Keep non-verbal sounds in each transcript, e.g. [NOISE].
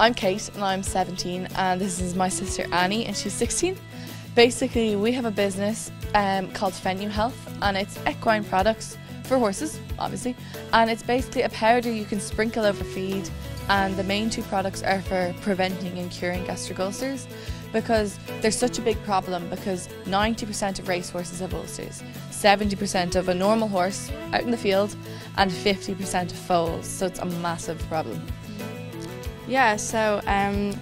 I'm Kate and I'm 17, and this is my sister Annie, and she's 16. Basically, we have a business um, called Fenu Health, and it's equine products for horses, obviously. And it's basically a powder you can sprinkle over feed, and the main two products are for preventing and curing gastric ulcers because there's such a big problem because 90% of racehorses have ulcers, 70% of a normal horse out in the field, and 50% of foals. So it's a massive problem. Yeah, so um,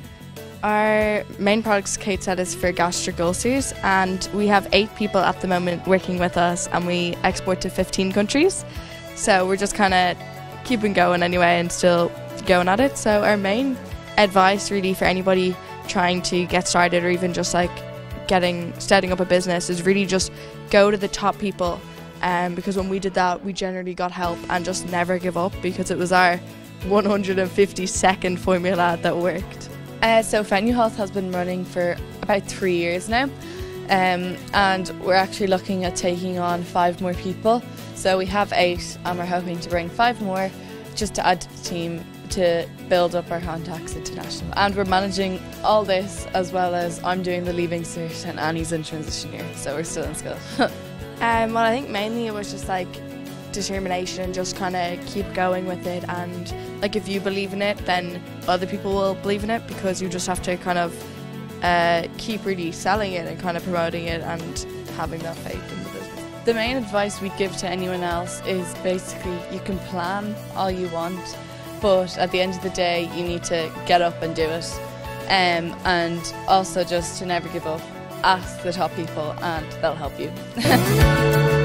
our main products, Kate said, is for gastric ulcers, and we have eight people at the moment working with us, and we export to 15 countries. So we're just kind of keeping going anyway and still going at it. So our main advice, really, for anybody trying to get started or even just like getting setting up a business is really just go to the top people um, because when we did that we generally got help and just never give up because it was our 150 second formula that worked uh, so Fenu Health has been running for about three years now um, and we're actually looking at taking on five more people so we have eight and we're hoping to bring five more just to add to the team to build up our contacts international. And we're managing all this as well as I'm doing the leaving cert and Annie's in transition year, so we're still in school. [LAUGHS] um, well, I think mainly it was just like determination and just kind of keep going with it. And like if you believe in it, then other people will believe in it because you just have to kind of uh, keep really selling it and kind of promoting it and having that faith in the business. The main advice we give to anyone else is basically you can plan all you want but at the end of the day you need to get up and do it um, and also just to never give up ask the top people and they'll help you [LAUGHS]